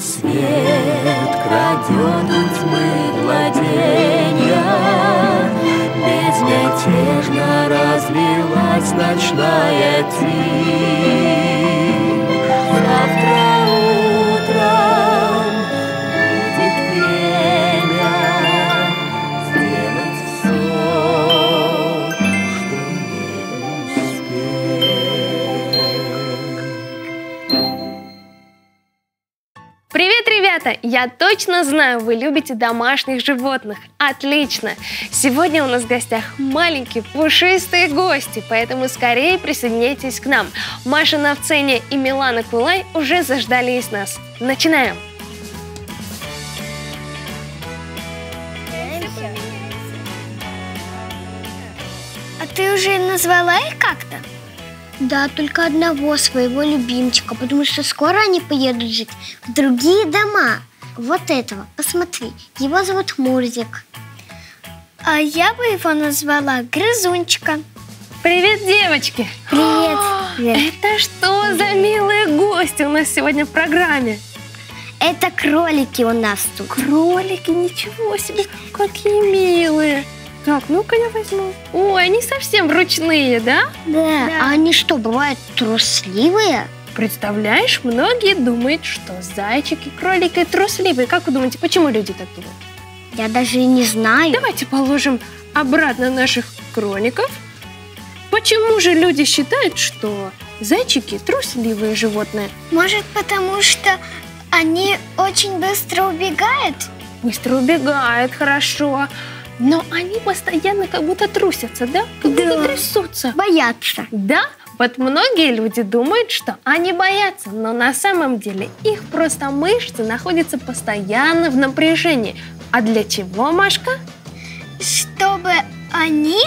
свет крадет у тьмы владения. Безмятежно разлилась ночная тень. Я точно знаю, вы любите домашних животных. Отлично! Сегодня у нас в гостях маленькие пушистые гости, поэтому скорее присоединяйтесь к нам. Маша Навценя и Милана Кулай уже заждались нас. Начинаем! А ты уже назвала их как-то? Да, только одного своего любимчика, потому что скоро они поедут жить в другие дома. Вот этого, посмотри, его зовут Мурзик. А я бы его назвала Грызунчика. Привет, девочки! Привет. Это что за милые гости у нас сегодня в программе? Это кролики у нас тут. Кролики, ничего себе, какие милые! Так, ну-ка я возьму. Ой, они совсем ручные, да? Да. А они что, бывают трусливые? Представляешь, многие думают, что зайчики, кролики трусливые. Как вы думаете, почему люди так думают? Я даже и не знаю. Давайте положим обратно наших кроликов. Почему же люди считают, что зайчики трусливые животные? Может, потому что они очень быстро убегают? Быстро убегают, хорошо. Но они постоянно как будто трусятся, да? Как Да. будто трясутся. Боятся. Да, вот многие люди думают, что они боятся, но на самом деле их просто мышцы находятся постоянно в напряжении. А для чего, Машка? Чтобы они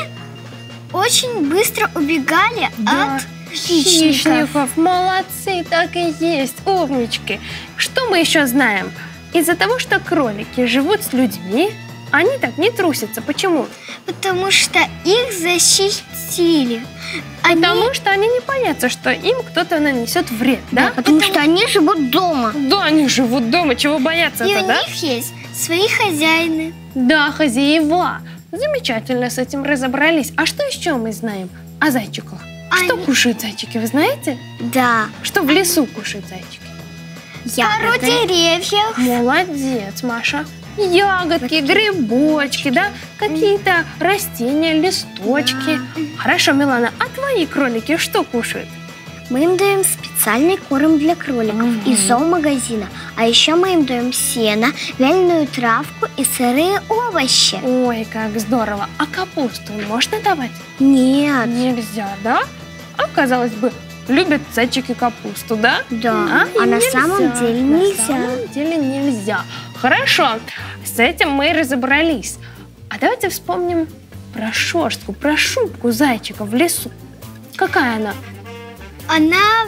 очень быстро убегали Да. от хищников. Молодцы, так и есть, умнички. Что мы еще знаем? Из-за того, что кролики живут с людьми, они так не трусятся. Почему? Потому что их защитили. Они... Потому что они не боятся, что им кто-то нанесет вред, да? потому, что они живут дома. Да, они живут дома, чего бояться-то, И у да? них есть свои хозяины. Да, хозяева. Замечательно с этим разобрались. А что еще мы знаем о зайчиках? Что Они- кушают зайчики, вы знаете? Да. Что в лесу кушают зайчики? Пару деревьев. Молодец, Маша. Ягодки, грибочки, да? Какие-то растения, листочки. Хорошо, Милана, а твои кролики что кушают? Мы им даем специальный корм для кроликов Мгм. из зоомагазина. А еще мы им даем сено, вяленую травку и сырые овощи. Ой, как здорово. А капусту можно давать? Нет. Нельзя, да? А казалось бы, любят зайчики капусту, да? Да. А, и на самом деле На нельзя. самом деле нельзя. Хорошо, с этим мы разобрались. А давайте вспомним про шерстку, про шубку зайчика в лесу. Какая она? Она...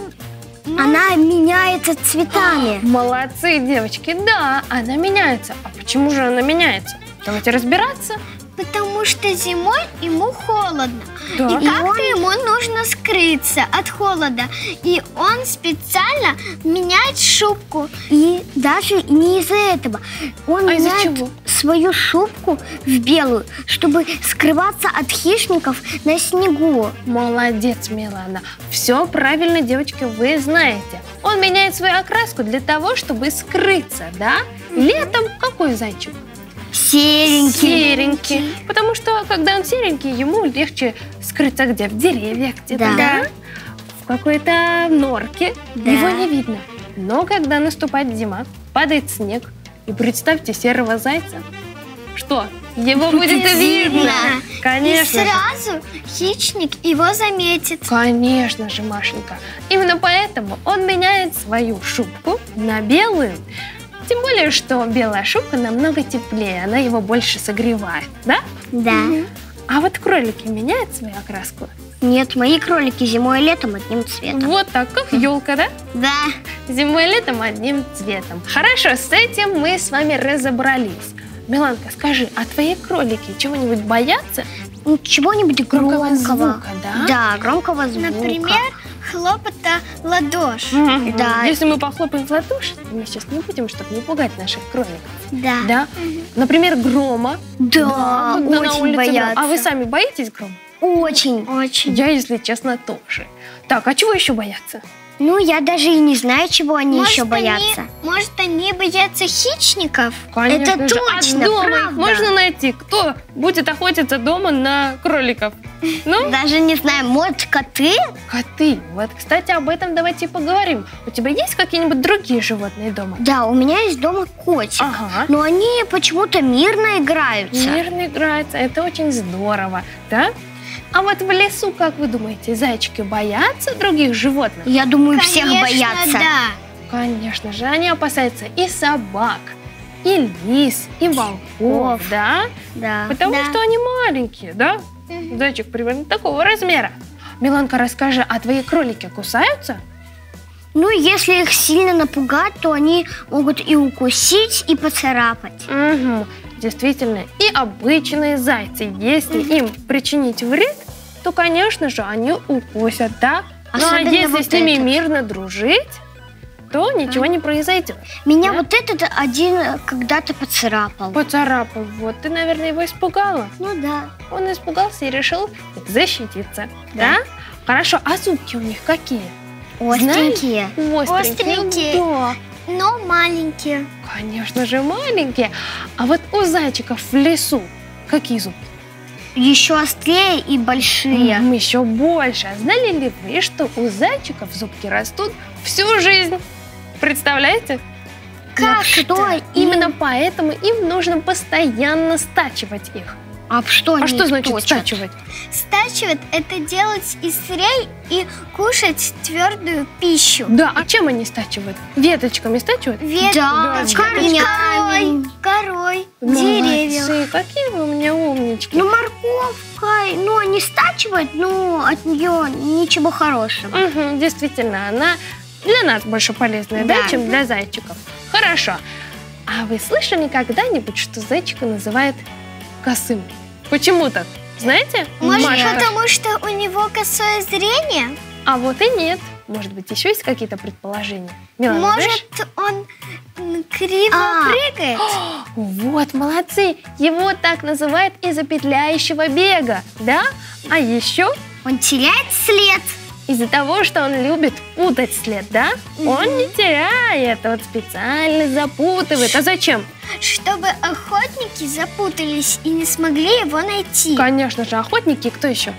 Она меняется цветами. Молодцы, девочки, да, она меняется. А почему же она меняется? Давайте разбираться. Потому что зимой ему холодно. Да. И как-то ему нужно скрыться от холода. И он специально меняет шубку. И даже не из-за этого. Он А меняет чего? свою шубку в белую, чтобы скрываться от хищников на снегу. Молодец, Милана. Все правильно, девочки, вы знаете. Он меняет свою окраску для того, чтобы скрыться, да? Летом какой зайчик? Серенький. Серенький. Потому что, когда он серенький, ему легче скрыться где? В деревьях где-то, Да. да? В какой-то норке. Да. Его не видно. Но когда наступает зима, падает снег, и представьте серого зайца, что? Его будет видно. Конечно. И сразу хищник его заметит. Конечно же, Машенька. Именно поэтому он меняет свою шубку на белую. Тем более, что белая шубка намного теплее, она его больше согревает, да? Да. А вот кролики меняют свою окраску. Нет, мои кролики зимой и летом одним цветом. Вот так, как елка, да? Да. Зимой и летом одним цветом. Хорошо, с этим мы с вами разобрались. Миланка, скажи, а твои кролики чего-нибудь боятся? Ну, Чего-нибудь Громкого громкого. звука, да? Да, громкого звука. Например, хлопота ладош. Мгм. Да. Если мы похлопаем в ладоши, мы сейчас не будем, чтобы не пугать наших кроликов. Да. Да? Например, грома. Да, на очень гром. боятся. А вы сами боитесь грома? Очень. Очень. Я, если честно, тоже. Так, а чего еще бояться? Ну, я даже и не знаю, чего они Может, еще они- боятся. Может, они боятся хищников? Конечно Это же. точно, а дома правда. можно найти. Кто будет охотиться дома на кроликов? Ну, Даже не знаю, может, коты? коты. Вот, кстати, об этом давайте и поговорим. У тебя есть какие-нибудь другие животные дома? Да, у меня есть дома котик. Ага. Но они почему-то мирно играются. Мирно играется, это очень здорово, да? А вот в лесу, как вы думаете, зайчики боятся других животных? Я думаю, всех Конечно, боятся. да. Конечно же, они опасаются и собак, и лис, и волков, да? Да. Потому Да. что они маленькие, да? Зайчик примерно такого размера. Миланка, расскажи, а твои кролики кусаются? Ну, если их сильно напугать, то они могут и укусить, и поцарапать. Угу, действительно. И обычные зайцы, если им причинить вред, то, конечно же, они укусят, да? ну а Особенно если вот с ними этот. мирно дружить, то ничего не произойдет. Меня Да? вот этот один когда-то поцарапал. Поцарапал, вот ты, наверное, его испугала. Ну да. Он испугался и решил защититься, да? Хорошо, а зубки у них какие? Остренькие. Остренькие. Остренькие. Да, Но маленькие. конечно же, маленькие. А вот у зайчиков в лесу какие зубки? Еще острее и большие. М, Еще больше. А знали ли вы, что у зайчиков зубки растут всю жизнь? Представляете? Как что? Именно поэтому им нужно постоянно стачивать их. А что А они что значит точат? стачивать? Стачивать – это делать из сырей и кушать твердую пищу. Да, а чем они стачивают? Веточками стачивают? Да, Веточками, корнями. корой, деревьев. Молодцы, какие вы у меня умнички. Ну, морковкой, ну, они стачивают, но от нее ничего хорошего. Мгм, действительно, она для нас больше полезная, да, Да. чем для зайчиков. Хорошо. А вы слышали когда-нибудь, что зайчика называют косым? Почему так? Знаете? Может, Машка? потому что у него косое зрение? А вот и нет. Может быть, еще есть какие-то предположения? Милана, знаешь? Может, он м, криво А. прыгает? Вот, молодцы. Его так называют из-за петляющего бега, да? А еще Он теряет след. Из-за того, что он любит путать след, да? Он не теряет, он специально запутывает. А зачем? Чтобы охотники запутались и не смогли его найти. Конечно же, охотники, кто еще?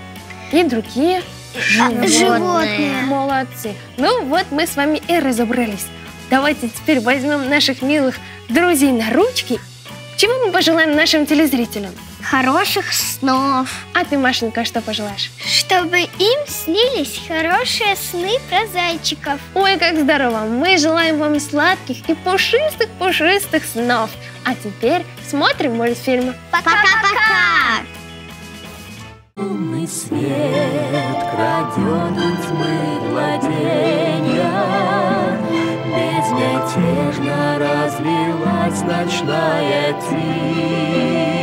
И другие животные. животные. Молодцы. Ну вот мы с вами и разобрались. Давайте теперь возьмем наших милых друзей на ручки. Чего мы пожелаем нашим телезрителям? Хороших снов. А ты, Машенька, что пожелаешь? Чтобы им снились хорошие сны про зайчиков. Ой, как здорово! Мы желаем вам сладких и пушистых-пушистых снов. А теперь смотрим мультфильм. Пока-пока. Лунный свет крадет у тьмы владения, Безмятежно разлилась ночная тень.